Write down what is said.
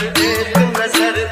बस एक नजर